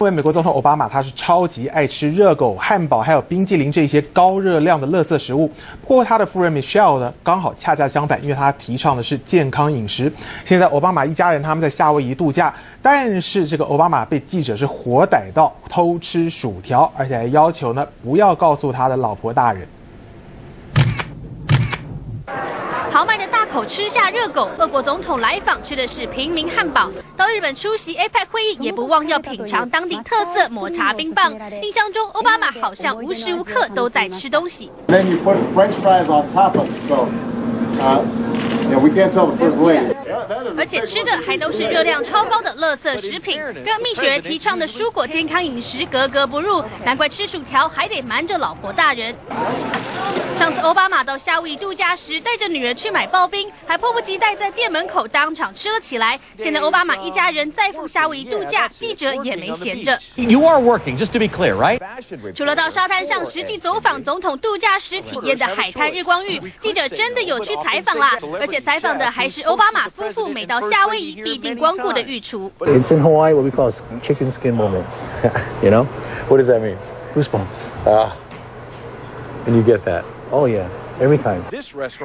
因为美国总统奥巴马他是超级爱吃热狗、汉堡还有冰激凌这些高热量的垃圾食物，不过他的夫人 Michelle 呢，刚好恰恰相反，因为他提倡的是健康饮食。现在奥巴马一家人他们在夏威夷度假，但是这个奥巴马被记者是活逮到偷吃薯条，而且还要求呢不要告诉他的老婆大人。豪迈的大口吃下热狗，俄国总统来访吃的是平民汉堡。到日本出席 APEC 会议，也不忘要品尝当地特色抹茶冰棒。印象中，奥巴马好像无时无刻都在吃东西。而且吃的还都是热量超高的垃圾食品，跟蜜雪儿提倡的蔬果健康饮食格格不入。难怪吃薯条还得瞒着老婆大人。上次奥巴马到夏威夷度假时，带着女儿去买刨冰，还迫不及待在店门口当场吃了起来。现在奥巴马一家人再赴夏威夷度假，记者也没闲着。You are working, just to be clear, right? 除了到沙滩上实际走访总统度假时体验的海滩日光浴，记者真的有去采访啦，而且采访的还是奥巴马夫妇每到夏威夷必定光顾的御厨。It's in Hawaii what we call chicken skin moments. you know? What does that mean? Goosebumps. Ah. And you get that. Oh yeah. Every time.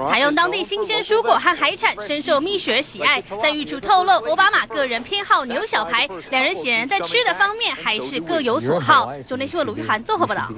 采用当地新鲜蔬果和海产，深受蜜雪儿喜爱。但御厨透露，奥巴马个人偏好牛小排，两人显然在吃的方面还是各有所好。中天新闻鲁玉涵综合报道。